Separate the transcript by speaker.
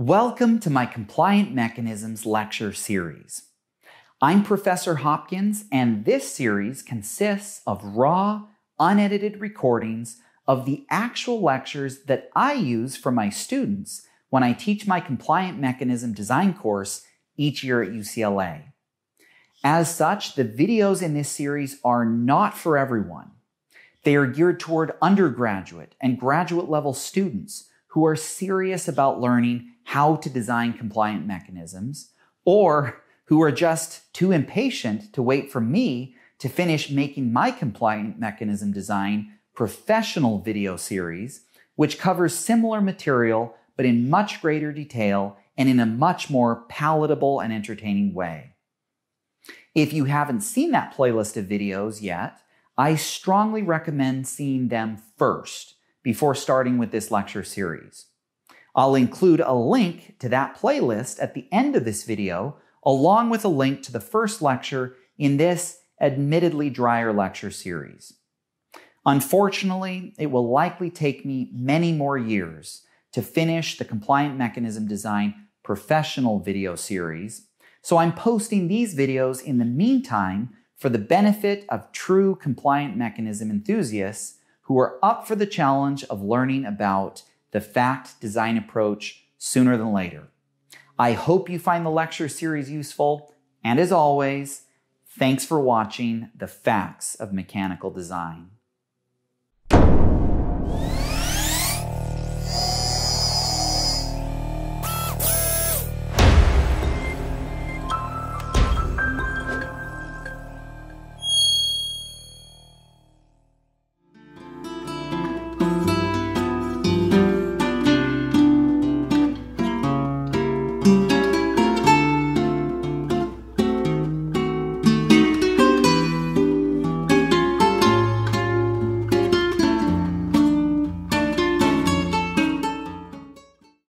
Speaker 1: Welcome to my Compliant Mechanisms lecture series. I'm Professor Hopkins, and this series consists of raw, unedited recordings of the actual lectures that I use for my students when I teach my Compliant Mechanism Design course each year at UCLA. As such, the videos in this series are not for everyone. They are geared toward undergraduate and graduate level students who are serious about learning how to design compliant mechanisms, or who are just too impatient to wait for me to finish making my compliant mechanism design professional video series, which covers similar material but in much greater detail and in a much more palatable and entertaining way. If you haven't seen that playlist of videos yet, I strongly recommend seeing them first before starting with this lecture series. I'll include a link to that playlist at the end of this video, along with a link to the first lecture in this admittedly drier lecture series. Unfortunately, it will likely take me many more years to finish the Compliant Mechanism Design professional video series, so I'm posting these videos in the meantime for the benefit of true compliant mechanism enthusiasts who are up for the challenge of learning about the FACT design approach sooner than later. I hope you find the lecture series useful, and as always, thanks for watching The FACTs of Mechanical Design.